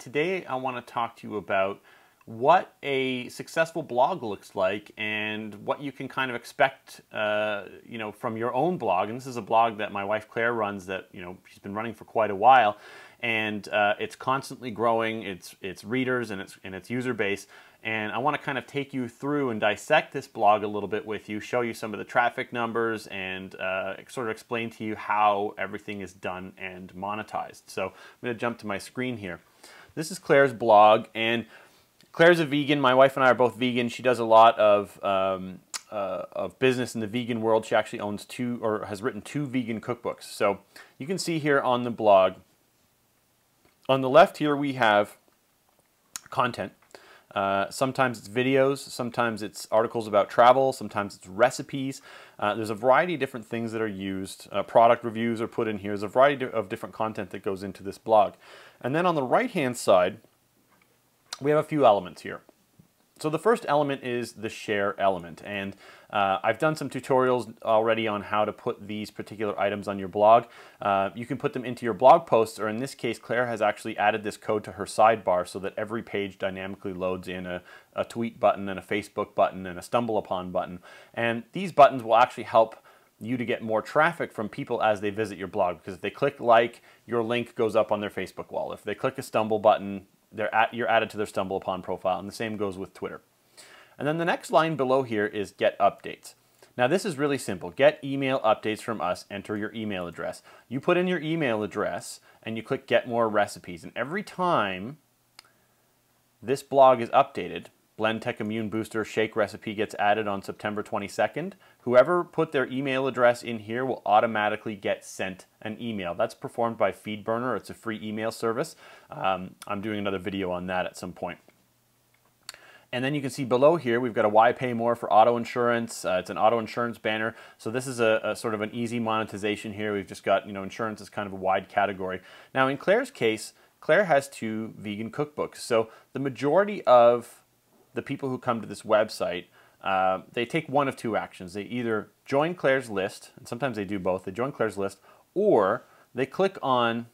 Today I want to talk to you about what a successful blog looks like and what you can kind of expect uh, you know from your own blog and this is a blog that my wife Claire runs that you know she's been running for quite a while and uh, it's constantly growing its its readers and its and its user base and I want to kind of take you through and dissect this blog a little bit with you, show you some of the traffic numbers, and uh, sort of explain to you how everything is done and monetized. So I'm going to jump to my screen here. This is Claire's blog, and Claire's a vegan. My wife and I are both vegan. She does a lot of um, uh, of business in the vegan world. She actually owns two or has written two vegan cookbooks. So you can see here on the blog. On the left here we have content. Uh, sometimes it's videos, sometimes it's articles about travel, sometimes it's recipes. Uh, there's a variety of different things that are used. Uh, product reviews are put in here. There's a variety of different content that goes into this blog. And then on the right hand side, we have a few elements here. So the first element is the share element. And uh, I've done some tutorials already on how to put these particular items on your blog. Uh, you can put them into your blog posts, or in this case, Claire has actually added this code to her sidebar so that every page dynamically loads in a, a tweet button and a Facebook button and a StumbleUpon button. And these buttons will actually help you to get more traffic from people as they visit your blog because if they click like, your link goes up on their Facebook wall. If they click a stumble button, they're at, you're added to their StumbleUpon profile, and the same goes with Twitter. And then the next line below here is get updates. Now this is really simple. Get email updates from us, enter your email address. You put in your email address and you click get more recipes. And every time this blog is updated, Blendtec Immune Booster Shake recipe gets added on September 22nd. Whoever put their email address in here will automatically get sent an email. That's performed by FeedBurner. It's a free email service. Um, I'm doing another video on that at some point. And then you can see below here, we've got a why pay more for auto insurance. Uh, it's an auto insurance banner. So this is a, a, sort of an easy monetization here. We've just got, you know, insurance is kind of a wide category. Now in Claire's case, Claire has two vegan cookbooks. So the majority of the people who come to this website, uh, they take one of two actions. They either join Claire's list, and sometimes they do both. They join Claire's list, or they click on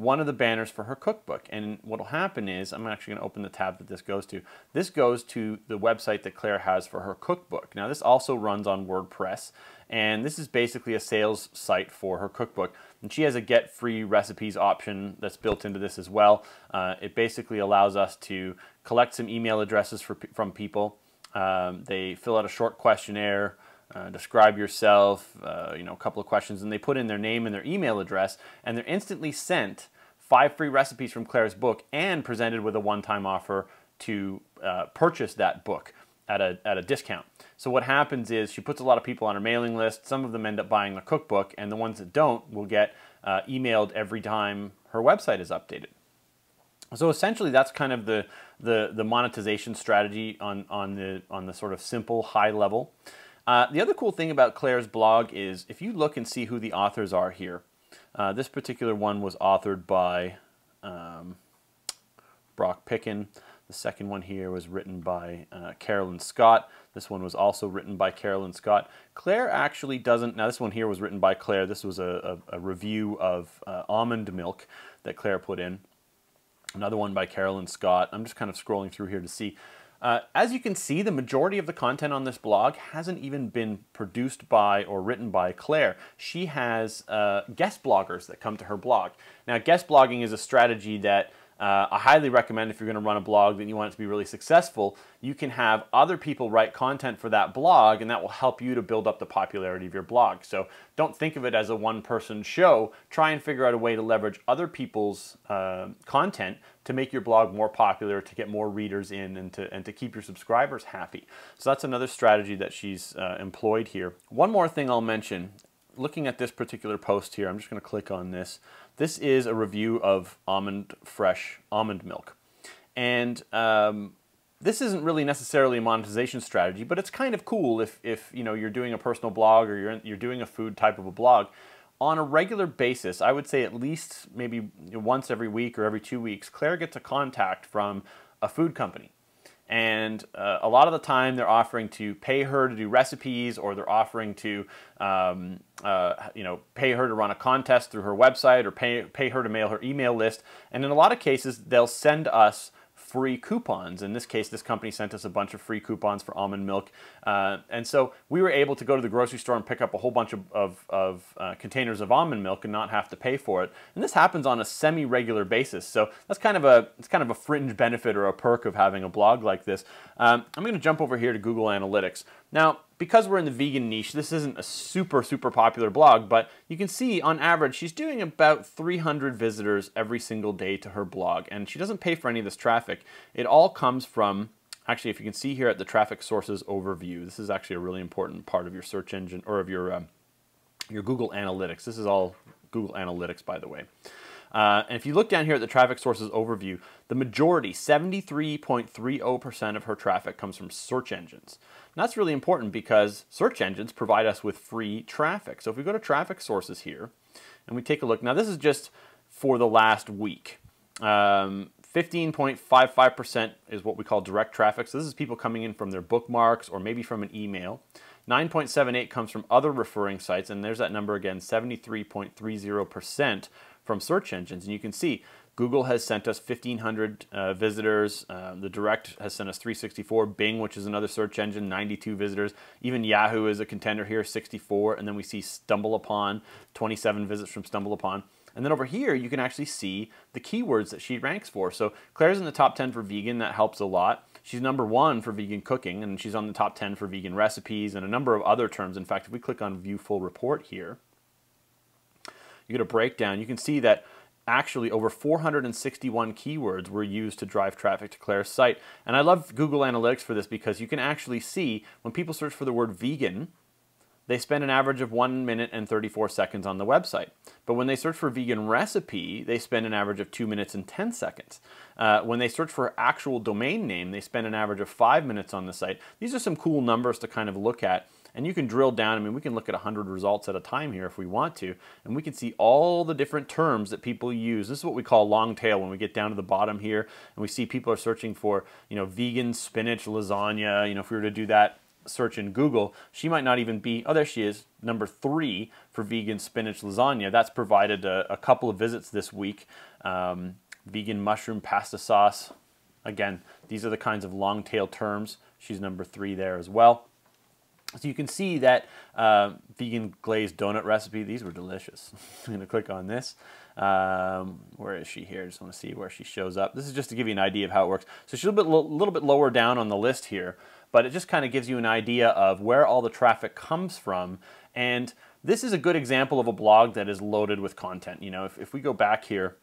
one of the banners for her cookbook. And what will happen is, I'm actually going to open the tab that this goes to. This goes to the website that Claire has for her cookbook. Now this also runs on WordPress, and this is basically a sales site for her cookbook. And she has a get free recipes option that's built into this as well. Uh, it basically allows us to collect some email addresses for, from people. Um, they fill out a short questionnaire, uh, describe yourself, uh, you know, a couple of questions, and they put in their name and their email address, and they're instantly sent five free recipes from Claire's book and presented with a one-time offer to uh, purchase that book at a, at a discount. So what happens is she puts a lot of people on her mailing list. Some of them end up buying the cookbook, and the ones that don't will get uh, emailed every time her website is updated. So essentially, that's kind of the, the, the monetization strategy on, on, the, on the sort of simple high level. Uh, the other cool thing about Claire's blog is if you look and see who the authors are here, uh, this particular one was authored by um, Brock Picken. The second one here was written by uh, Carolyn Scott. This one was also written by Carolyn Scott. Claire actually doesn't, now this one here was written by Claire. This was a, a, a review of uh, almond milk that Claire put in. Another one by Carolyn Scott. I'm just kind of scrolling through here to see. Uh, as you can see, the majority of the content on this blog hasn't even been produced by or written by Claire. She has uh, guest bloggers that come to her blog. Now, guest blogging is a strategy that uh, I highly recommend if you're going to run a blog that you want it to be really successful, you can have other people write content for that blog and that will help you to build up the popularity of your blog. So don't think of it as a one person show. Try and figure out a way to leverage other people's uh, content to make your blog more popular, to get more readers in, and to, and to keep your subscribers happy. So that's another strategy that she's uh, employed here. One more thing I'll mention looking at this particular post here, I'm just going to click on this. This is a review of almond fresh almond milk. And um, this isn't really necessarily a monetization strategy, but it's kind of cool if, if you know, you're doing a personal blog or you're, you're doing a food type of a blog. On a regular basis, I would say at least maybe once every week or every two weeks, Claire gets a contact from a food company and uh, a lot of the time they're offering to pay her to do recipes or they're offering to um, uh, you know pay her to run a contest through her website or pay, pay her to mail her email list and in a lot of cases they'll send us free coupons. In this case, this company sent us a bunch of free coupons for almond milk. Uh, and so we were able to go to the grocery store and pick up a whole bunch of, of, of uh, containers of almond milk and not have to pay for it. And this happens on a semi-regular basis. So that's kind of a, it's kind of a fringe benefit or a perk of having a blog like this. Um, I'm going to jump over here to Google Analytics. Now, because we're in the vegan niche, this isn't a super, super popular blog, but you can see on average she's doing about 300 visitors every single day to her blog, and she doesn't pay for any of this traffic. It all comes from, actually, if you can see here at the traffic sources overview, this is actually a really important part of your search engine or of your, um, your Google Analytics. This is all Google Analytics, by the way. Uh, and if you look down here at the traffic sources overview, the majority, 73.30% of her traffic comes from search engines. And that's really important because search engines provide us with free traffic. So if we go to traffic sources here and we take a look, now this is just for the last week. 15.55% um, is what we call direct traffic. So this is people coming in from their bookmarks or maybe from an email. 9.78 comes from other referring sites, and there's that number again, 73.30% from search engines. And you can see Google has sent us 1,500 uh, visitors. Uh, the Direct has sent us 364. Bing, which is another search engine, 92 visitors. Even Yahoo is a contender here, 64. And then we see StumbleUpon, 27 visits from StumbleUpon. And then over here, you can actually see the keywords that she ranks for. So Claire's in the top 10 for vegan. That helps a lot. She's number one for vegan cooking, and she's on the top 10 for vegan recipes and a number of other terms. In fact, if we click on View Full Report here, you get a breakdown. You can see that actually over 461 keywords were used to drive traffic to Claire's site. And I love Google Analytics for this because you can actually see when people search for the word vegan, they spend an average of 1 minute and 34 seconds on the website. But when they search for vegan recipe, they spend an average of 2 minutes and 10 seconds. Uh, when they search for actual domain name, they spend an average of 5 minutes on the site. These are some cool numbers to kind of look at. And you can drill down, I mean, we can look at 100 results at a time here if we want to, and we can see all the different terms that people use. This is what we call long tail when we get down to the bottom here, and we see people are searching for, you know, vegan spinach lasagna. You know, if we were to do that search in Google, she might not even be, oh, there she is, number three for vegan spinach lasagna. That's provided a, a couple of visits this week. Um, vegan mushroom pasta sauce. Again, these are the kinds of long tail terms. She's number three there as well. So you can see that uh, vegan glazed donut recipe, these were delicious. I'm going to click on this. Um, where is she here? I just want to see where she shows up. This is just to give you an idea of how it works. So she's a little bit, little bit lower down on the list here, but it just kind of gives you an idea of where all the traffic comes from. And this is a good example of a blog that is loaded with content. You know, if, if we go back here,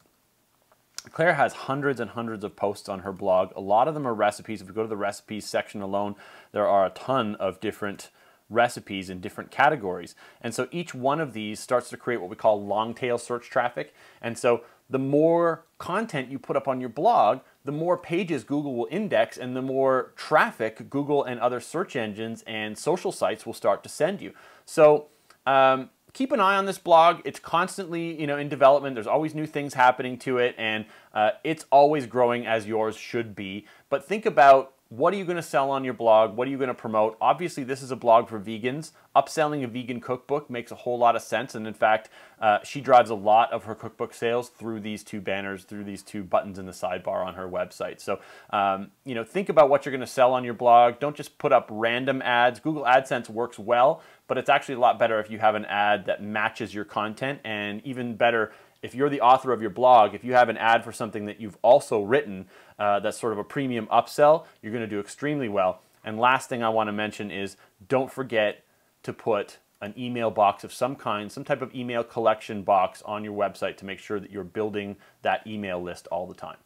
Claire has hundreds and hundreds of posts on her blog. A lot of them are recipes. If we go to the recipes section alone, there are a ton of different recipes in different categories. And so each one of these starts to create what we call long tail search traffic. And so the more content you put up on your blog, the more pages Google will index and the more traffic Google and other search engines and social sites will start to send you. So um, keep an eye on this blog. It's constantly, you know, in development. There's always new things happening to it, and uh, it's always growing as yours should be. But think about what are you going to sell on your blog? What are you going to promote? Obviously, this is a blog for vegans. Upselling a vegan cookbook makes a whole lot of sense. And in fact, uh, she drives a lot of her cookbook sales through these two banners, through these two buttons in the sidebar on her website. So, um, you know, think about what you're going to sell on your blog. Don't just put up random ads. Google AdSense works well, but it's actually a lot better if you have an ad that matches your content and even better if you're the author of your blog, if you have an ad for something that you've also written uh, that's sort of a premium upsell, you're going to do extremely well. And last thing I want to mention is don't forget to put an email box of some kind, some type of email collection box on your website to make sure that you're building that email list all the time.